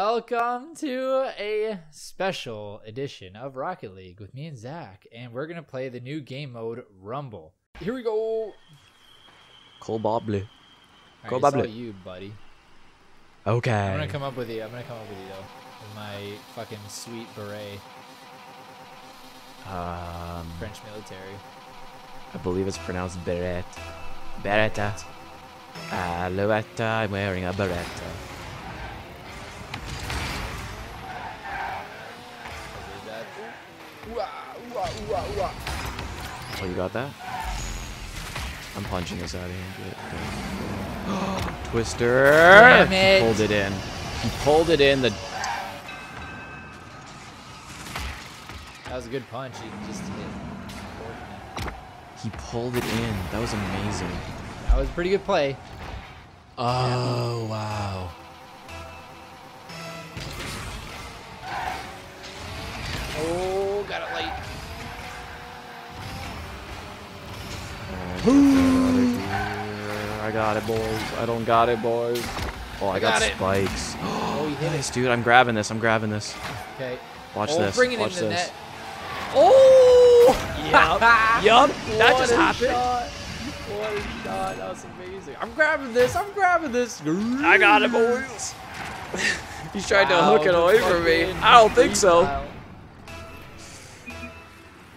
Welcome to a special edition of Rocket League with me and Zack, and we're gonna play the new game mode Rumble. Here we go. Probably. All right, Go it's all Bubble. you, buddy. Okay. I'm gonna come up with you. I'm gonna come up with you though, with my fucking sweet beret, Um, French military. I believe it's pronounced beret. Beretta. Alouette. I'm wearing a beretta. Oh, you got that? I'm punching this out of here. Good. Twister. Damn He pulled it in. He pulled it in. The That was a good punch. He just hit. He pulled it in. That was amazing. That was a pretty good play. Oh wow. Got it, boys. I don't got it, boys. Oh, I, got, got spikes. Oh, you hit Nice, dude. I'm grabbing this. I'm grabbing this. Okay. Watch oh, this. Bring it Watch into the this. net. Oh! Yup. Yup. That What just a happened. shot. What a shot. That was amazing. I'm grabbing this. I'm grabbing this. I got it, boys. He's trying Wow, to hook it away from me. I don't think so. freestyle.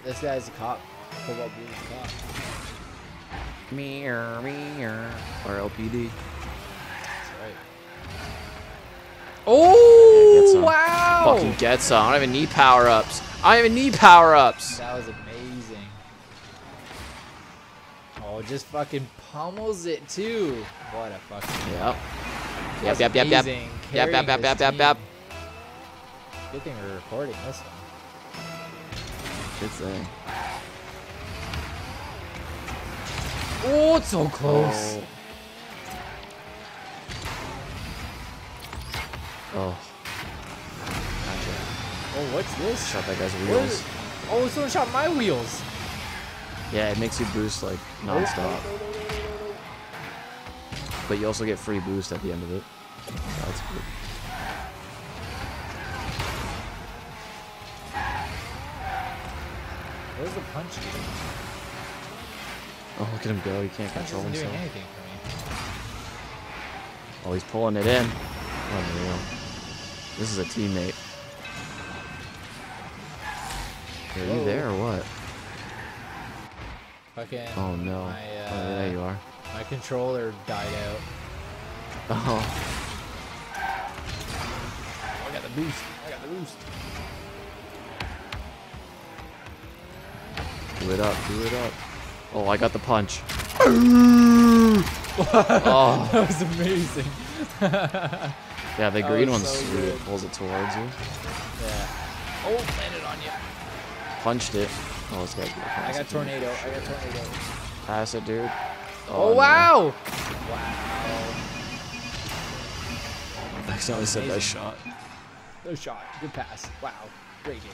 This guy's a cop. Football Blues cop. Meow, meow. Or LPD. That's right. Oh, wow. Fucking get some. I don't even need power ups. I don't even need power ups. That was amazing. Oh, just fucking pummels it too. What a fucking. Yep. Yep, yep, yep, yep. Yep, yep, yep, yep, yep, yep. team. Good thing we're recording this one. Good thing. Oh, it's so close. Oh. Oh. Gotcha. Oh, what's this? Shot that guy's wheels. Oh, it? Oh, someone shot my wheels. Yeah, it makes you boost like non-stop. But you also get free boost at the end of it. That's good. Where's the punch? Oh, look at him go. He can't control himself. anything for me. Oh, he's pulling it in. Unreal. This is a teammate. Are you there or what? Fucking. Oh no. My, oh, uh, there you are. My controller died out. Oh, Oh, I got the boost. I got the boost. do it up, do it up. Oh, I got the punch. oh, That was amazing. yeah. the That green one's so. Pulls it towards you. Yeah. Oh, landed on you. Punched it. Oh, it's got to be a I got tornado. I got tornado. Pass it, dude. Oh, oh no. wow. Wow. I accidentally said Amazing. shot. No shot. Good pass. Wow. Great game.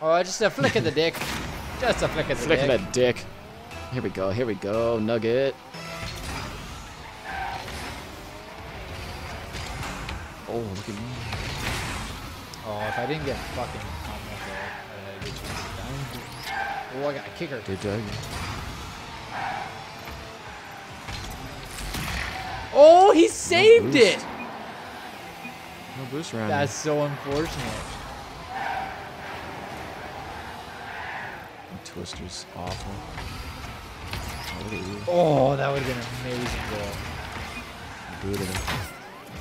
Oh, just a flick of the dick. Just a flick of the Flick of dick. that dick. Here we go, here we go. Nugget. Oh, look at me. Oh, if I didn't get fucking pummeled there, I had a good chance of dying. Oh, I got a kicker. Job. Oh, he saved boost. it. No boost around That's so unfortunate. Here. Twister's awful. Oh, look at you. Oh, that would have been an amazing goal. Booted him.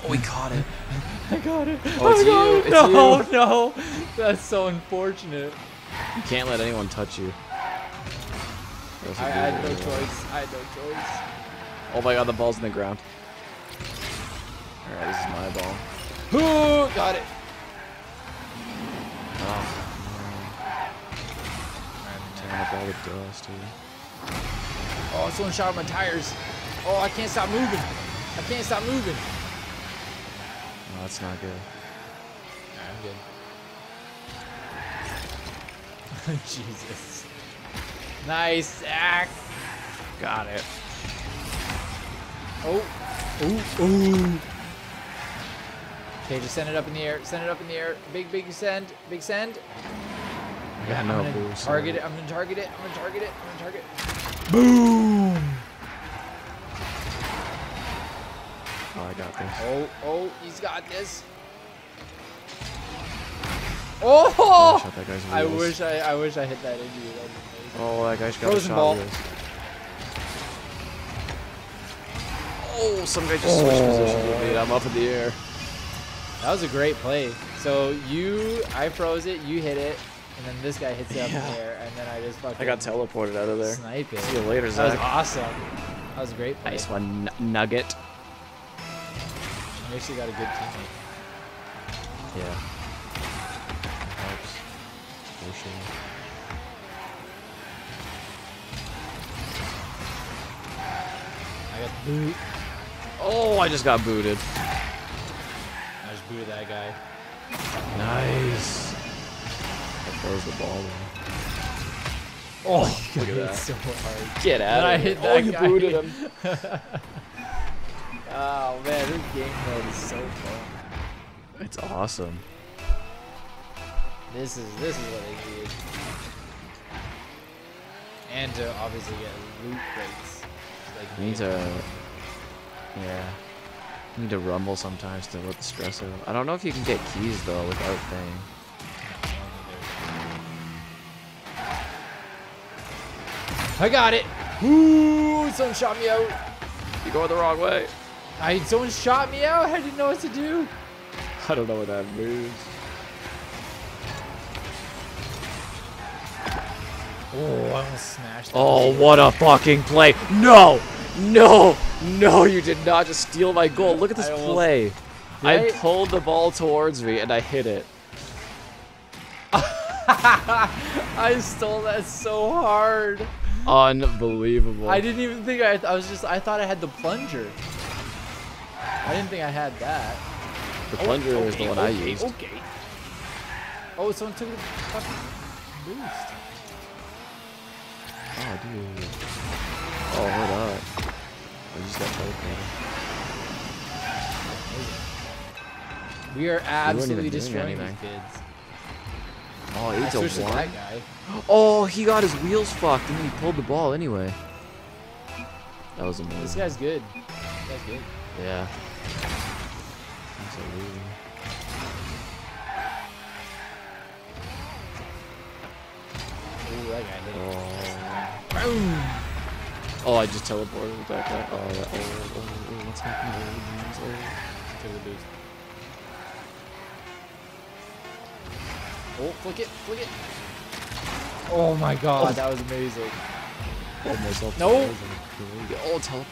Oh, he caught it. I got it. Oh, it's I got you, it. it's no, you. no. That's so unfortunate. You can't let anyone touch you. I, I had no booted choice. I had no choice. Oh my god, the ball's in the ground. Alright, this is my ball. Ooh, got it. Oh, tearing up all the dust here. Oh, someone shot my tires. Oh, I can't stop moving. I can't stop moving. No, that's not good. I'm good. Jesus. Nice, Zack. Got it. Oh. Ooh. Ooh. Okay, just send it up in the air. Send it up in the air. Big, big send. Big send. I got no boost. target it. I'm gonna target it. I'm gonna target it. I'm gonna target. Boom! Oh, I got this. Oh, oh, he's got this. Oh, Oh! shot that I wish I, I wish I hit that into you. That was amazing. Oh, that guy's got Frozen a shot ball. wheels. Oh, some guy just switched oh. positions with me. I'm up in the air. That was a great play. So you, I froze it, you hit it, and then this guy hits it up in Yeah. the air, and then I just fucking I got teleported out of there. snipe it. See you later, Zack. That was awesome. That was a great play. Nice one, n- Nugget. You actually got a good teammate. Yeah. Helps. For. I got the boot. Oh, I just got booted. I just booted that guy. Nice. I froze the ball. Though. Oh, Look at that. so hard. Get Then I hit Oh, that you guy. booted him. oh man, this game mode is so fun. It's awesome. This is this is what they needed. And to obviously get loot crates. Like need to. Yeah. You need to rumble sometimes to let the stress out. I don't know if you can get keys though without paying. I got it. Ooh, someone shot me out. You're going the wrong way. I someone shot me out. I didn't know what to do. I don't know what that means. Oh, I almost smashed. Oh, thing. what a fucking play! No! No! No, you did not just steal my goal. Look at this I almost- play. I pulled the ball towards me and I hit it. I stole that so hard. Unbelievable. I didn't even think I. I was just. I thought I had the plunger. I didn't think I had that. the plunger is the Okay, one I used. Okay. Oh, someone took the fucking boost. Oh, dude. Oh, hold up. I just got teleported. We are absolutely destroying these kids. Oh, I eight to switched to one. that guy. Oh, he got his wheels fucked and then he pulled the ball anyway. That was amazing. This guy's good. This guy's good. Yeah. Absolutely. Ooh, that guy hit. Oh. Boom. oh, I just teleported with that guy. Oh, that, oh, oh, oh, oh what's happening? Oh, oh. Took the boost. Oh, flick it, flick it. Oh my god, oh, that was amazing. Oh, myself. No. Oh, teleport.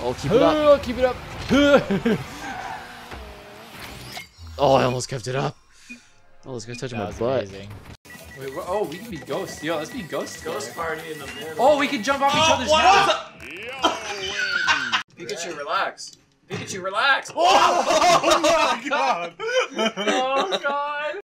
Oh, keep it up. Oh, keep it up. Oh, I almost kept it up. Oh, this guy's touching that my was butt. amazing. Wait, wha- oh, we can be ghosts. Yo, let's be ghosts. Ghost together. party in the middle. Oh, we can jump off each oh, other's heads. Pikachu, relax. Pikachu, relax. Oh my god! Oh god.